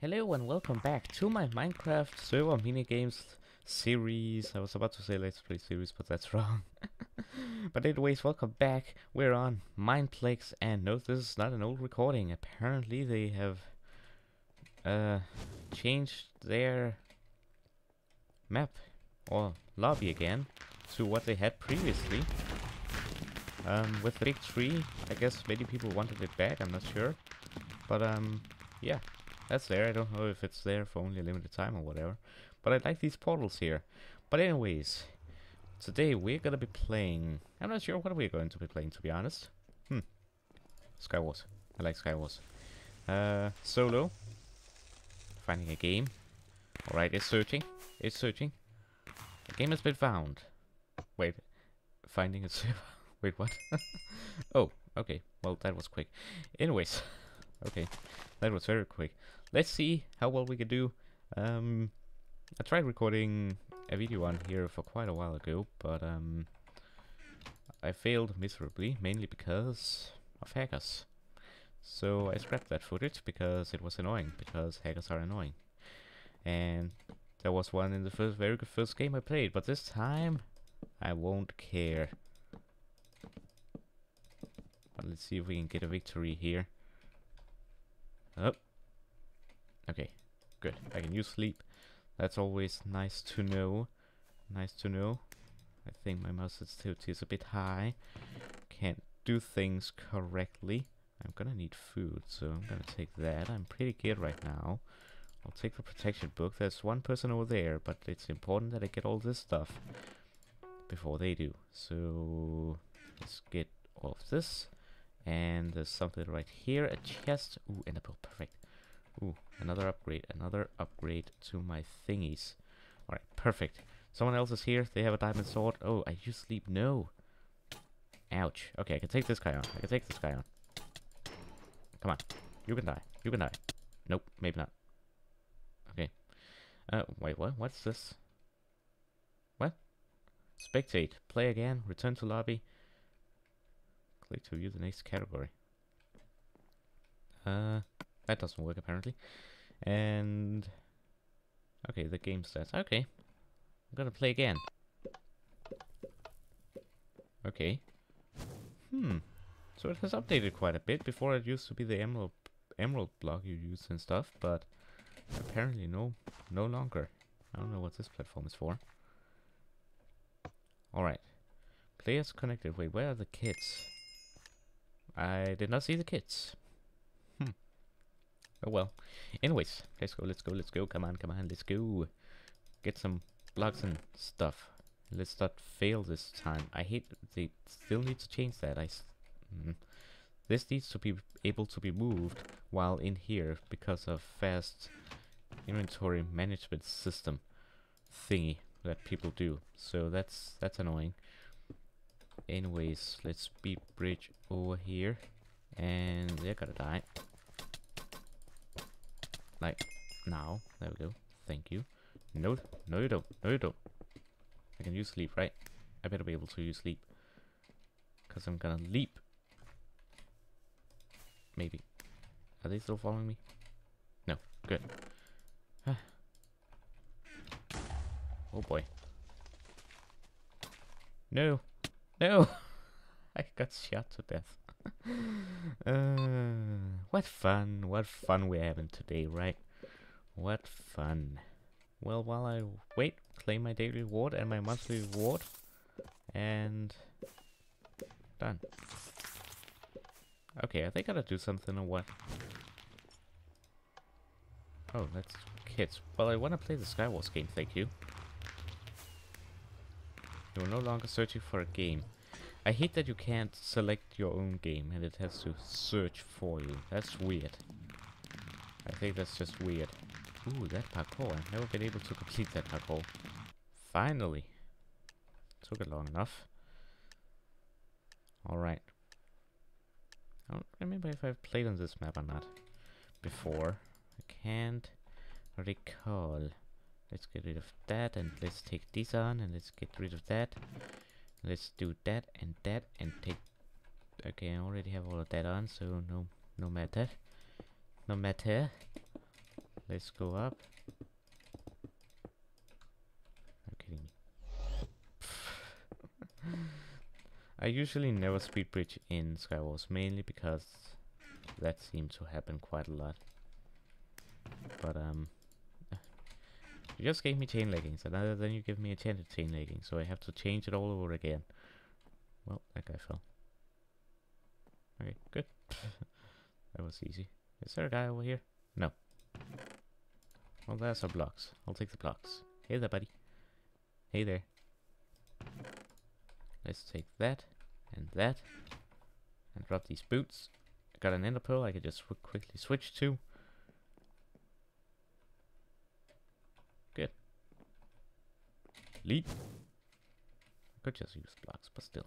Hello and welcome back to my Minecraft server minigames series. I was about to say let's play series, but that's wrong. but anyways, welcome back. We're on Mineplex and no, this is not an old recording. Apparently they have uh, changed their map or lobby again to what they had previously. Um, with Big Tree, I guess many people wanted it back, I'm not sure. But um, yeah, that's there. I don't know if it's there for only a limited time or whatever. But I like these portals here. But anyways, today we're gonna be playing... I'm not sure what we're going to be playing, to be honest. Hmm. Skywars. I like Skywars. Uh, solo. Finding a game. Alright, it's searching. It's searching. A game has been found. Wait. Finding a server. Wait, what? oh, okay. Well, that was quick. Anyways. okay. That was very quick. Let's see how well we can do. Um, I tried recording a video on here for quite a while ago, but um, I failed miserably, mainly because of hackers. So I scrapped that footage because it was annoying, because hackers are annoying. And there was one in the first, very good first game I played, but this time I won't care. But let's see if we can get a victory here. Oh, Okay, good. I can use sleep. That's always nice to know. Nice to know. I think my mouse sensitivity is a bit high. Can't do things correctly. I'm gonna need food, so I'm gonna take that. I'm pretty good right now. I'll take the protection book. There's one person over there, but it's important that I get all this stuff before they do. So let's get all of this. And there's something right here, a chest. Ooh, and a book, perfect. Another upgrade, another upgrade to my thingies. Alright, perfect. Someone else is here, they have a diamond sword. Oh, I use sleep, no. Ouch. Okay, I can take this guy on. I can take this guy on. Come on. You can die. You can die. Nope, maybe not. Okay. Uh, wait, what? What's this? What? Spectate. Play again. Return to lobby. Click to view the next category. Uh... That doesn't work apparently. And okay, the game starts. Okay, I'm gonna play again. Okay. Hmm. So it has updated quite a bit. Before it used to be the emerald emerald block you used and stuff, but apparently no no longer. I don't know what this platform is for. Alright. Players connected. Wait, where are the kids? I did not see the kids. Oh well. Anyways, let's go, let's go, let's go. Come on, come on, let's go. Get some blocks and stuff. Let's not fail this time. I hate they still need to change that. I mm. This needs to be able to be moved while in here because of fast inventory management system thingy that people do. So that's that's annoying. Anyways, let's speed bridge over here. And they're gonna die. Like, now. There we go. Thank you. No, no you don't. No you don't. I can use sleep, right? I better be able to use sleep. Because I'm gonna leap. Maybe. Are they still following me? No. Good. oh boy. No. No! I got shot to death. uh, what fun, what fun we're having today, right? What fun. Well, while I wait, claim my daily reward and my monthly reward. And... Done. Okay, I think I gotta do something or what? Oh, that's kids. Well, I wanna play the Skywars game, thank you. You're no longer searching for a game. I hate that you can't select your own game and it has to search for you. That's weird. I think that's just weird. Ooh, that parkour. I've never been able to complete that parkour. Finally. Took it long enough. Alright. I don't remember if I've played on this map or not before. I can't recall. Let's get rid of that and let's take this on and let's get rid of that. Let's do that and that and take... Okay, I already have all of that on, so no, no matter. No matter. Let's go up. You kidding? I usually never speed bridge in Skywars, mainly because that seems to happen quite a lot. But um, you just gave me chain leggings, and then you give me a enchanted chain leggings, so I have to change it all over again. Well, that guy fell. Okay, good. that was easy. Is there a guy over here? No. Well, there's our blocks. I'll take the blocks. Hey there, buddy. Hey there. Let's take that and that and drop these boots. I got an ender pearl I could just quickly switch to. Leap. I could just use blocks, but still.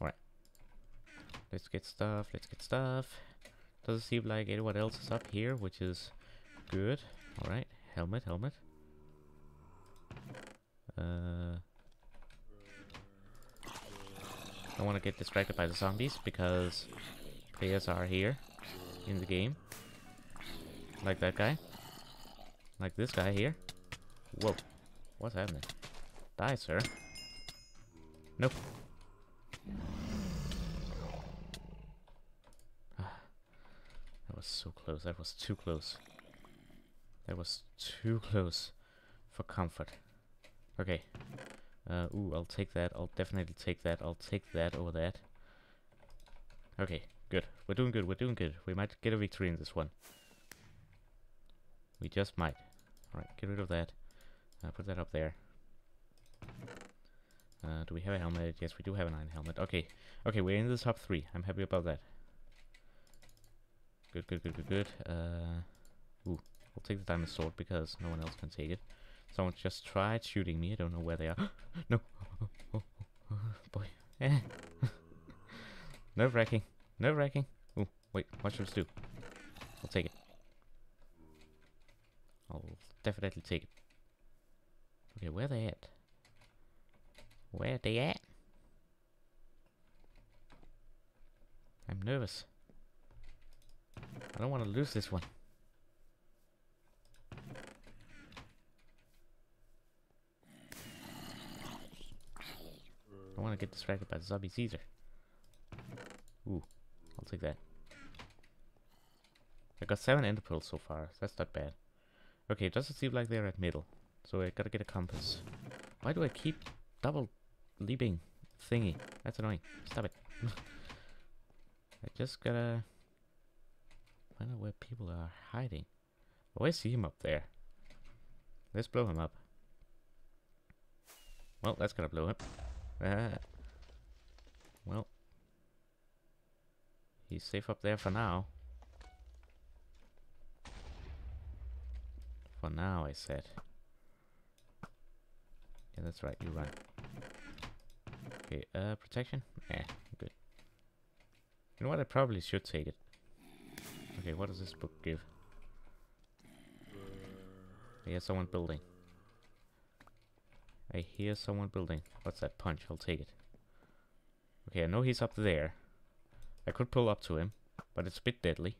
Alright. Let's get stuff, let's get stuff. Doesn't seem like anyone else is up here, which is good. Alright, helmet, helmet. Uh, I want to get distracted by the zombies because players are here in the game. Like that guy. Like this guy here. Whoa. What's happening? Die, sir. Nope. that was so close. That was too close. That was too close for comfort. Okay. Uh, ooh, I'll take that. I'll definitely take that. I'll take that over that. Okay, good. We're doing good. We're doing good. We might get a victory in this one. We just might. Alright, get rid of that. Put that up there. Uh, do we have a helmet? Yes, we do have an iron helmet. Okay, okay, we're in the top three. I'm happy about that. Good, good, good, good, good. Uh, ooh, I'll take the diamond sword because no one else can take it. Someone just tried shooting me. I don't know where they are. no. Boy. Nerve wracking. Nerve wracking. Oh, wait. What should I do? I'll take it. I'll definitely take it. Okay, where they at? Where they at? I'm nervous. I don't want to lose this one. I don't want to get distracted by zombie Caesar. Ooh, I'll take that. I got seven ender pearls so far. That's not bad. Okay, it doesn't seem like they're at middle. So I gotta get a compass. Why do I keep double leaping thingy? That's annoying. Stop it. I just gotta find out where people are hiding. Oh, I see him up there. Let's blow him up. Well, that's gonna blow up. Uh, well, he's safe up there for now. For now, I said. Yeah, that's right, you run. Okay, uh, protection? Yeah, good. You know what, I probably should take it. Okay, what does this book give? I hear someone building. I hear someone building. What's that punch? I'll take it. Okay, I know he's up there. I could pull up to him, but it's a bit deadly.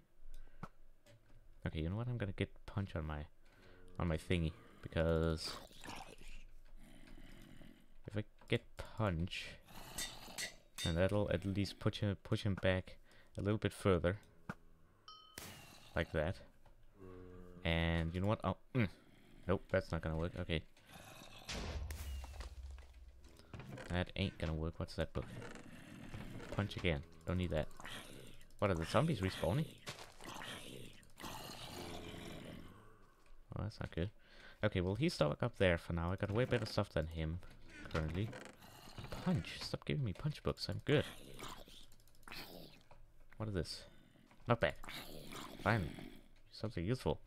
Okay, you know what? I'm gonna get punch on my on my thingy because get punch, and that'll at least push him push him back a little bit further, like that. And you know what? Oh, mm. nope, that's not gonna work. Okay. That ain't gonna work. What's that book? Punch again. Don't need that. What are the zombies respawning? Oh, that's not good. Okay, well, he's stuck up there for now. I got way better stuff than him, Punch. Stop giving me punch books. I'm good. What is this? Not bad. Finally. Something useful.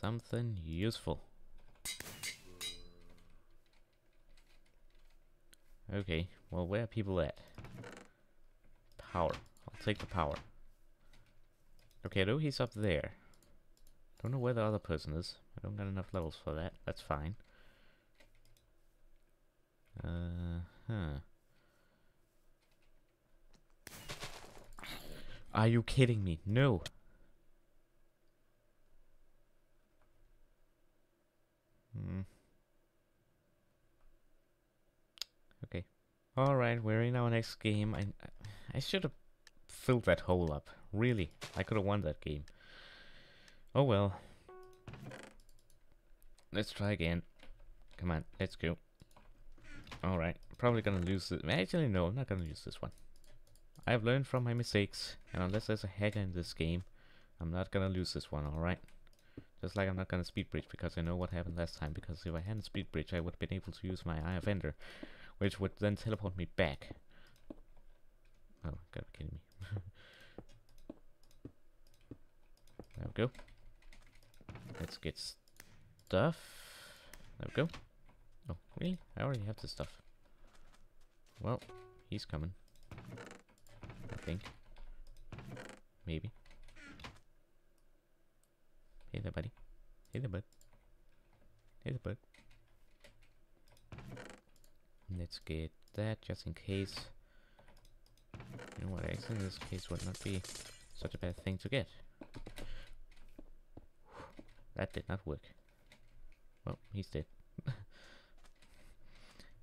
Something useful. Okay, well, where are people at? Power. I'll take the power. Okay, I know he's up there. Don't know where the other person is. I don't got enough levels for that. That's fine. Uh huh. Are you kidding me? No. Hmm. Okay. All right, we're in our next game. I I should have filled that hole up. Really, I could have won that game. Oh well. Let's try again. Come on, let's go. Alright, probably gonna lose it. Actually, no, I'm not gonna use this one. I have learned from my mistakes, and unless there's a hacker in this game, I'm not gonna lose this one, alright? Just like I'm not gonna speed bridge because I know what happened last time, because if I hadn't speed bridge, I would have been able to use my Eye of Ender, which would then teleport me back. Oh, gotta be kidding me. there we go. Let's get stuff. There we go. Really? I already have this stuff. Well, he's coming. I think. Maybe. Hey there, buddy. Hey there, bud. Hey there, bud. Let's get that just in case. You know what, actually in this case would not be such a bad thing to get. That did not work. Well, he's dead.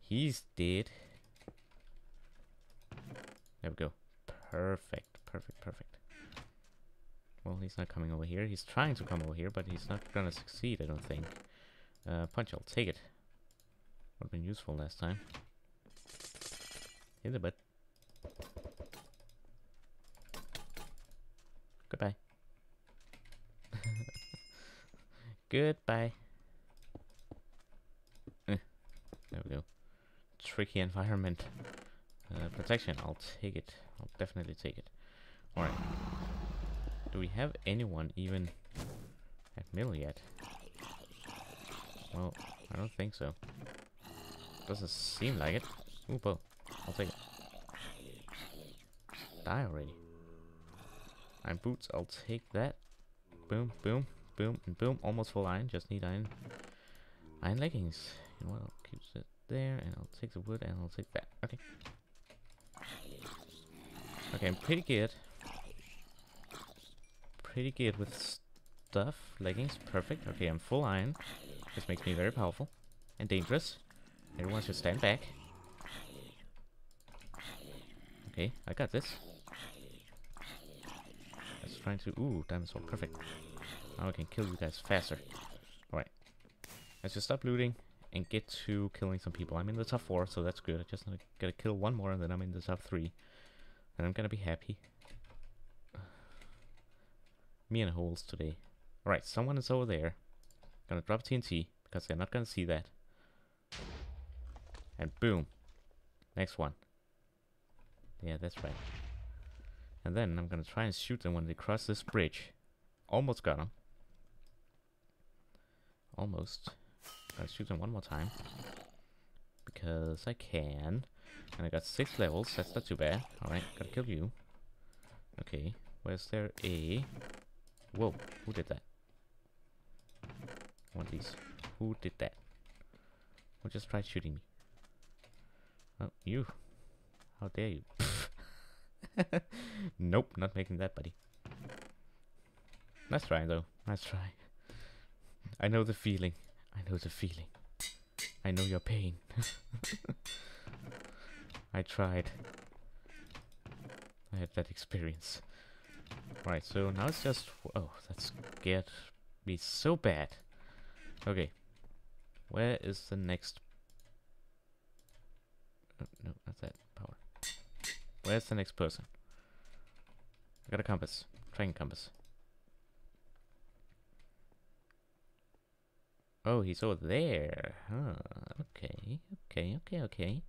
He's dead. There we go. Perfect, perfect, perfect. Well, he's not coming over here. He's trying to come over here, but he's not gonna succeed, I don't think. Uh, punch, I'll take it. Would have been useful last time. In the butt. Goodbye. Goodbye. Eh, there we go. Tricky environment. Uh, protection, I'll take it. I'll definitely take it. Alright. Do we have anyone even at middle yet? Well, I don't think so. Doesn't seem like it. Ooh, bow. I'll take it. Die already. Iron boots, I'll take that. Boom, boom, boom, and boom. Almost full iron, just need iron. Iron leggings. Know what, I'll keep it there, and I'll take the wood, and I'll take that. Okay. Okay, I'm pretty good. Pretty good with stuff. Leggings, perfect. Okay, I'm full iron. This makes me very powerful. And dangerous. Everyone should stand back. Okay, I got this. Let's try to... Ooh, sword, perfect. Now I can kill you guys faster. Alright. Let's just stop looting and get to killing some people. I'm in the top 4, so that's good. I just gotta kill one more and then I'm in the top 3. And I'm gonna be happy. Me and holes today. Alright, someone is over there. Gonna drop TNT, because they're not gonna see that. And boom. Next one. Yeah, that's right. And then I'm gonna try and shoot them when they cross this bridge. Almost got them. Almost. Gotta shoot them one more time. Because I can. And I got six levels, that's not too bad. Alright, gotta kill you. Okay, where's there a... Whoa, who did that? One of these. Who did that? Who just tried shooting me? Oh, you. How dare you? nope, not making that, buddy. Nice try, though. Nice try. I know the feeling. I know the feeling. I know your pain. I tried. I had that experience. Right, so now it's just... Oh, that scared me so bad. Okay. Where is the next... Oh, no, not that power. Where's the next person? I got a compass. Trying compass. Oh, he's over there. Huh. Okay, okay, okay, okay.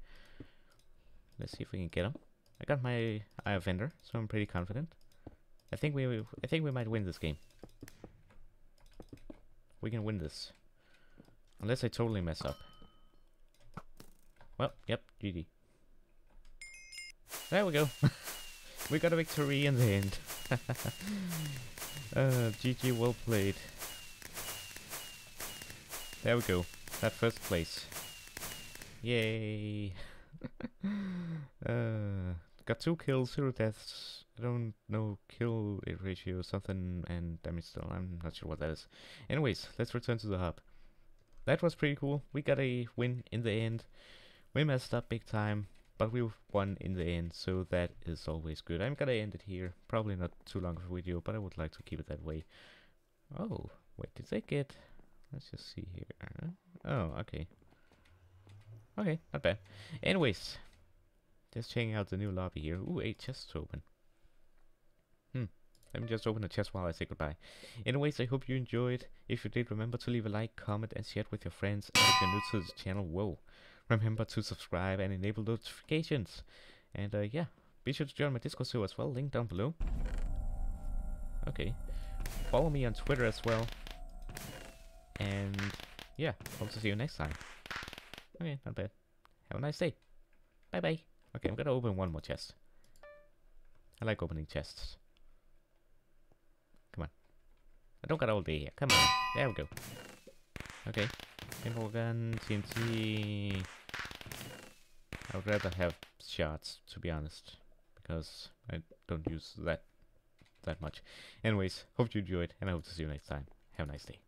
Let's see if we can get him. I got my Eye of Ender, so I'm pretty confident. I think we I think we might win this game. We can win this. Unless I totally mess up. Well, yep, GG. There we go. we got a victory in the end. uh, GG, well played. There we go. That first place. Yay. uh, got two kills, zero deaths. I don't know kill ratio something and damage still. I'm not sure what that is. Anyways, let's return to the hub. That was pretty cool. We got a win in the end. We messed up big time, but we won in the end, so that is always good. I'm gonna end it here. Probably not too long of a video, but I would like to keep it that way. Oh, wait, did they get... Let's just see here. Oh, okay. Okay, not bad. Anyways, just checking out the new lobby here. Ooh, eight chests open. Hmm. Let me just open the chest while I say goodbye. Anyways, I hope you enjoyed. If you did, remember to leave a like, comment, and share it with your friends. And if you're new to the channel, whoa. Remember to subscribe and enable notifications. And uh, yeah, be sure to join my Discord server as well, link down below. Okay. Follow me on Twitter as well. And yeah, hope to see you next time. Okay, not bad. Have a nice day. Bye bye. Okay, I'm gonna open one more chest. I like opening chests. Come on. I don't got all day here. Come on. There we go. Okay. Info gun, TNT. I would rather have shots, to be honest. Because I don't use that that much. Anyways, hope you enjoyed, and I hope to see you next time. Have a nice day.